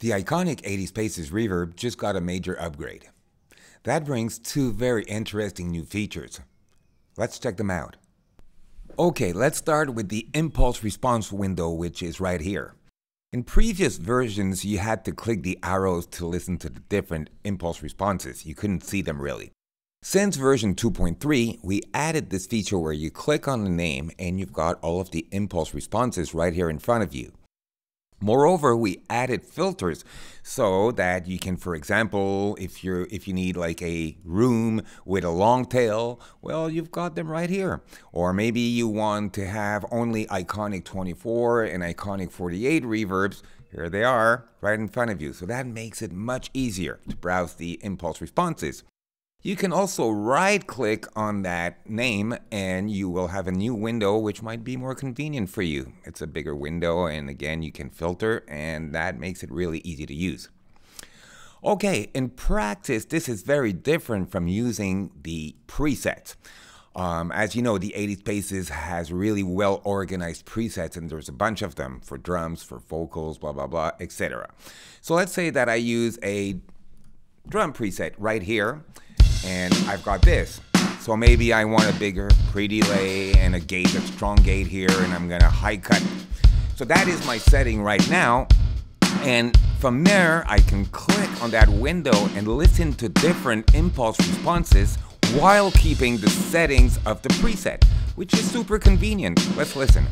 The iconic 80s Spaces reverb just got a major upgrade. That brings two very interesting new features. Let's check them out. Okay, let's start with the impulse response window, which is right here. In previous versions, you had to click the arrows to listen to the different impulse responses. You couldn't see them really. Since version 2.3, we added this feature where you click on the name and you've got all of the impulse responses right here in front of you. Moreover, we added filters so that you can, for example, if you're if you need like a room with a long tail, well, you've got them right here. Or maybe you want to have only iconic 24 and iconic 48 reverbs. Here they are, right in front of you. So that makes it much easier to browse the impulse responses. You can also right click on that name and you will have a new window which might be more convenient for you. It's a bigger window and again you can filter and that makes it really easy to use. Okay, in practice this is very different from using the presets. Um, as you know, the 80s Spaces has really well organized presets, and there's a bunch of them for drums, for vocals, blah, blah, blah, etc. So let's say that I use a drum preset right here and I've got this. So maybe I want a bigger pre-delay and a gate, a strong gate here, and I'm gonna high cut. So that is my setting right now. And from there, I can click on that window and listen to different impulse responses while keeping the settings of the preset, which is super convenient. Let's listen.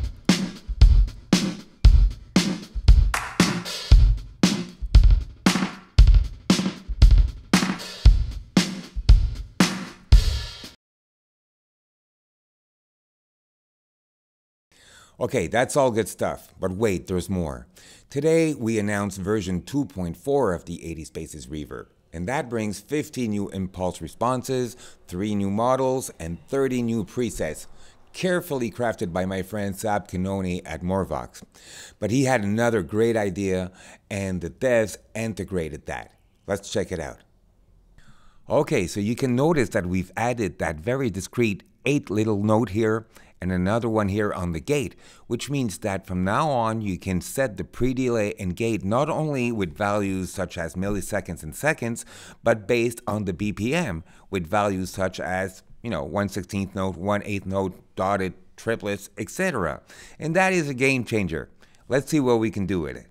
Okay, that's all good stuff, but wait, there's more. Today, we announced version 2.4 of the 80s Spaces Reverb, and that brings 50 new impulse responses, 3 new models, and 30 new presets, carefully crafted by my friend Sab Canonne at MoReVoX. But he had another great idea, and the devs integrated that. Let's check it out. Okay, so you can notice that we've added that very discreet 8 little note here and another one here on the gate, which means that from now on you can set the pre-delay and gate not only with values such as milliseconds and seconds, but based on the BPM with values such as, you know, 1 16th note, 1 8th note, dotted, triplets, etc. And that is a game changer. Let's see what we can do with it.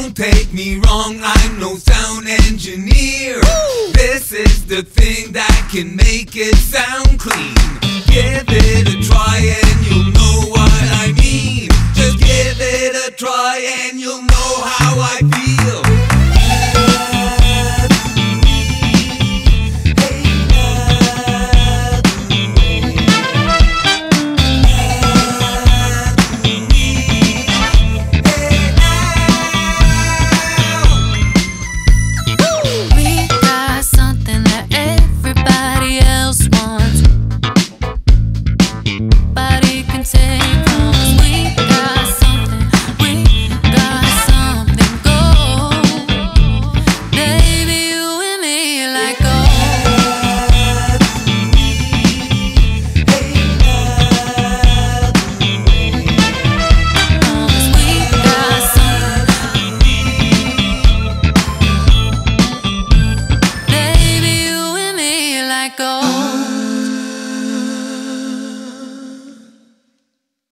Don't take me wrong, I'm no sound engineer. Woo! This is the thing that can make it sound clean. Give it a try and you'll know what I mean. Just give it a try and you'll know how I